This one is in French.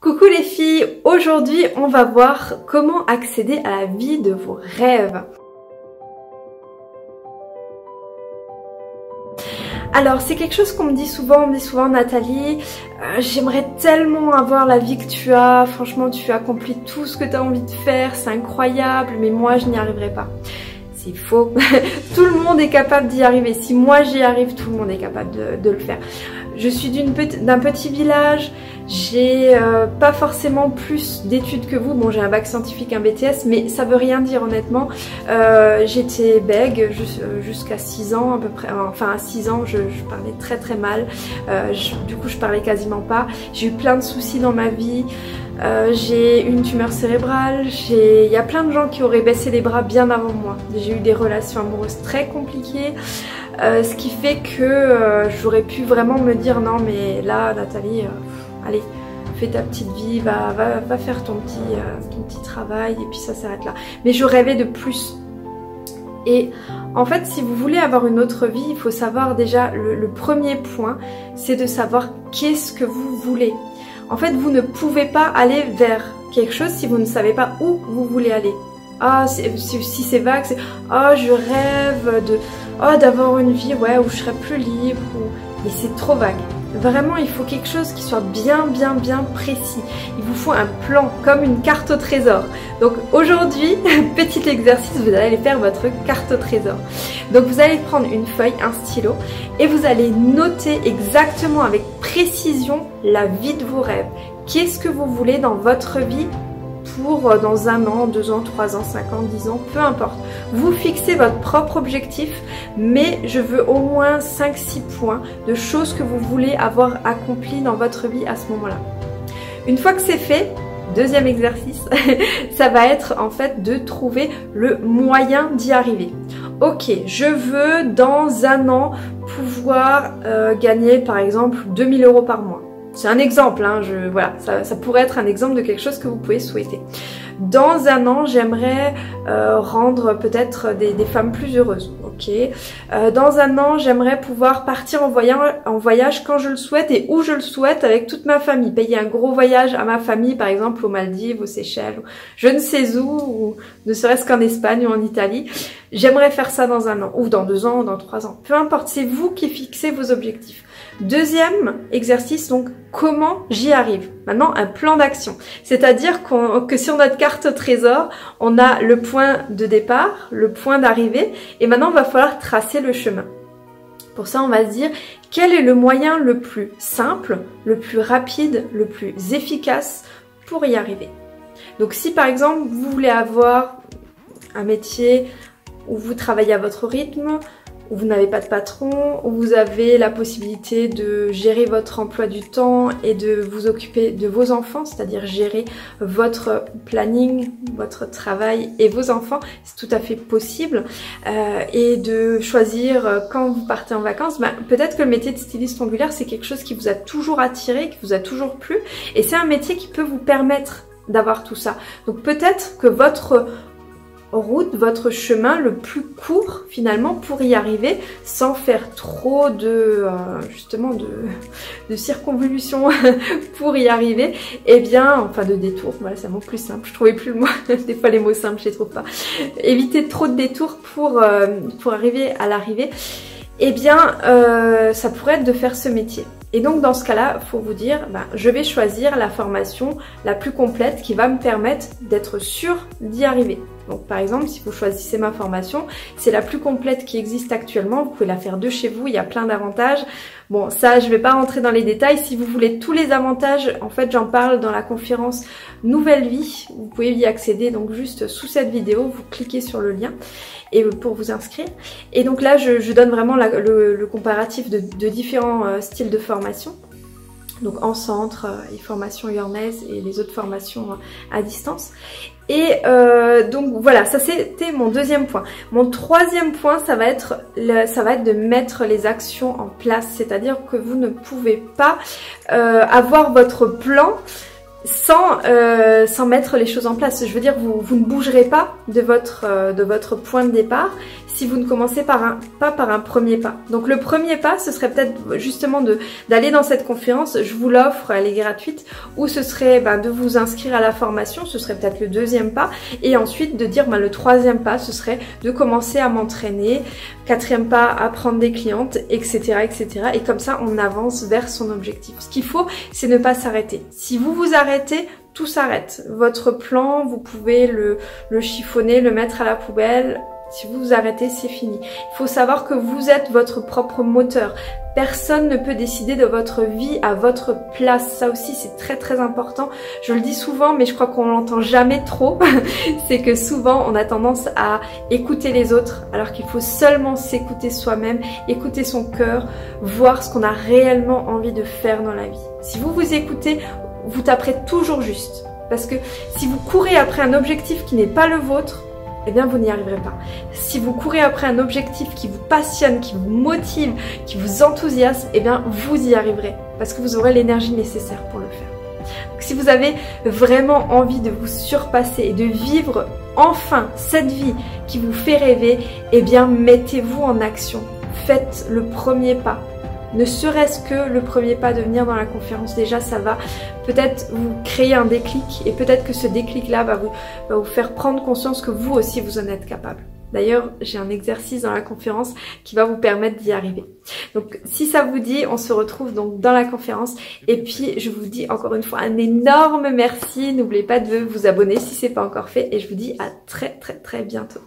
Coucou les filles, aujourd'hui on va voir comment accéder à la vie de vos rêves. Alors c'est quelque chose qu'on me dit souvent, on me dit souvent Nathalie, euh, j'aimerais tellement avoir la vie que tu as, franchement tu accomplis tout ce que tu as envie de faire, c'est incroyable, mais moi je n'y arriverai pas. C'est faux, tout le monde est capable d'y arriver, si moi j'y arrive, tout le monde est capable de le faire. Je suis d'un petit village, j'ai euh, pas forcément plus d'études que vous. Bon, j'ai un bac scientifique, un BTS, mais ça veut rien dire honnêtement. Euh, J'étais bègue euh, jusqu'à 6 ans à peu près. Enfin, à 6 ans, je, je parlais très très mal. Euh, du coup, je parlais quasiment pas. J'ai eu plein de soucis dans ma vie. Euh, j'ai une tumeur cérébrale, il y a plein de gens qui auraient baissé les bras bien avant moi. J'ai eu des relations amoureuses très compliquées, euh, ce qui fait que euh, j'aurais pu vraiment me dire non mais là Nathalie, allez, fais ta petite vie, va, va, faire ton petit, ton petit travail et puis ça s'arrête là. Mais je rêvais de plus. Et en fait, si vous voulez avoir une autre vie, il faut savoir déjà, le premier point, c'est de savoir qu'est-ce que vous voulez. En fait, vous ne pouvez pas aller vers quelque chose si vous ne savez pas où vous voulez aller. Ah, si c'est vague, c'est ah, je rêve de oh, d'avoir une vie ouais, où je serais plus libre. Mais c'est trop vague. Vraiment, il faut quelque chose qui soit bien, bien, bien précis. Il vous faut un plan, comme une carte au trésor. Donc aujourd'hui, petit exercice, vous allez faire votre carte au trésor. Donc vous allez prendre une feuille, un stylo, et vous allez noter exactement avec précision la vie de vos rêves. Qu'est-ce que vous voulez dans votre vie euh, dans un an, deux ans, trois ans, cinq ans, dix ans, peu importe. Vous fixez votre propre objectif, mais je veux au moins 5-6 points de choses que vous voulez avoir accomplies dans votre vie à ce moment-là. Une fois que c'est fait, deuxième exercice, ça va être en fait de trouver le moyen d'y arriver. Ok, je veux dans un an pouvoir euh, gagner par exemple 2000 euros par mois. C'est un exemple, hein, je, voilà, ça, pourrait être un exemple de quelque chose que vous pouvez souhaiter. Dans un an, j'aimerais euh, rendre peut-être des, femmes plus heureuses. Ok. Euh, dans un an, j'aimerais pouvoir partir en voyage, quand je le souhaite et où je le souhaite avec toute ma famille. Payer un gros voyage à ma famille, par exemple aux Maldives, aux Seychelles, je ne sais où, ou ne serait-ce qu'en Espagne ou en Italie. J'aimerais faire ça dans un an, ou dans deux ans, ou dans trois ans. Peu importe, c'est vous qui fixez vos objectifs. Deuxième exercice, donc comment j'y arrive? Maintenant, un plan d'action. C'est-à-dire que sur notre carte au trésor, on a le point de départ, le point d'arrivée, et maintenant, il va falloir tracer le chemin. Pour ça, on va se dire quel est le moyen le plus simple, le plus rapide, le plus efficace pour y arriver? Donc si par exemple, vous voulez avoir un métier où vous travaillez à votre rythme, où vous n'avez pas de patron, où vous avez la possibilité de gérer votre emploi du temps et de vous occuper de vos enfants, c'est-à-dire gérer votre planning, votre travail et vos enfants, c'est tout à fait possible. Euh, et de choisir euh, quand vous partez en vacances, ben, peut-être que le métier de styliste ongulaire c'est quelque chose qui vous a toujours attiré, qui vous a toujours plu, et c'est un métier qui peut vous permettre d'avoir tout ça. Donc peut-être que votre route, votre chemin le plus court finalement pour y arriver sans faire trop de euh, justement de, de circonvolution pour y arriver et eh bien enfin de détours. Voilà c'est un mot plus simple. Je trouvais plus le mot. Des fois les mots simples je les trouve pas. Éviter trop de détours pour euh, pour arriver à l'arrivée. Et eh bien euh, ça pourrait être de faire ce métier. Et donc dans ce cas-là, faut vous dire, bah, je vais choisir la formation la plus complète qui va me permettre d'être sûr d'y arriver. Donc par exemple, si vous choisissez ma formation, c'est la plus complète qui existe actuellement. Vous pouvez la faire de chez vous, il y a plein d'avantages. Bon, ça, je vais pas rentrer dans les détails. Si vous voulez tous les avantages, en fait, j'en parle dans la conférence Nouvelle Vie. Vous pouvez y accéder donc juste sous cette vidéo. Vous cliquez sur le lien et pour vous inscrire. Et donc là, je, donne vraiment le, comparatif de, différents euh, styles de formation donc en centre, euh, formations lyonnaises et les autres formations euh, à distance. Et euh, donc voilà, ça c'était mon deuxième point. Mon troisième point, ça va être, ça va être de mettre les actions en place. C'est-à-dire que vous ne pouvez pas avoir votre plan sans, sans mettre les choses en place. Je veux dire, vous, vous ne bougerez pas de votre, de votre point de départ si vous ne commencez par un, pas par un premier pas. Donc le premier pas, ce serait peut-être justement d'aller dans cette conférence, je vous l'offre, elle est gratuite, ou ce serait ben, de vous inscrire à la formation, ce serait peut-être le deuxième pas, et ensuite de dire ben, le troisième pas, ce serait de commencer à m'entraîner, quatrième pas, à prendre des clientes, etc., etc. Et comme ça, on avance vers son objectif. Ce qu'il faut, c'est ne pas s'arrêter. Si vous vous arrêtez, tout s'arrête. Votre plan, vous pouvez le, le chiffonner, le mettre à la poubelle. Si vous vous arrêtez, c'est fini. Il faut savoir que vous êtes votre propre moteur. Personne ne peut décider de votre vie à votre place. Ça aussi, c'est très très important. Je le dis souvent, mais je crois qu'on l'entend jamais trop. c'est que souvent, on a tendance à écouter les autres, alors qu'il faut seulement s'écouter soi-même, écouter son cœur, voir ce qu'on a réellement envie de faire dans la vie. Si vous vous écoutez, vous taperez toujours juste. Parce que si vous courez après un objectif qui n'est pas le vôtre, eh vous n'y arriverez pas. Si vous courez après un objectif qui vous passionne, qui vous motive, qui vous enthousiasme, eh bien vous y arriverez. Parce que vous aurez l'énergie nécessaire pour le faire. Si vous avez vraiment envie de vous surpasser et de vivre enfin cette vie qui vous fait rêver, eh bien mettez-vous en action. Faites le premier pas ne serait-ce que le premier pas de venir dans la conférence, déjà ça va peut-être vous créer un déclic et peut-être que ce déclic-là va vous, va vous faire prendre conscience que vous aussi vous en êtes capable. D'ailleurs, j'ai un exercice dans la conférence qui va vous permettre d'y arriver. Donc, si ça vous dit, on se retrouve donc dans la conférence. Et puis, je vous dis encore une fois un énorme merci. N'oubliez pas de vous abonner si c'est pas encore fait. Et je vous dis à très très très bientôt.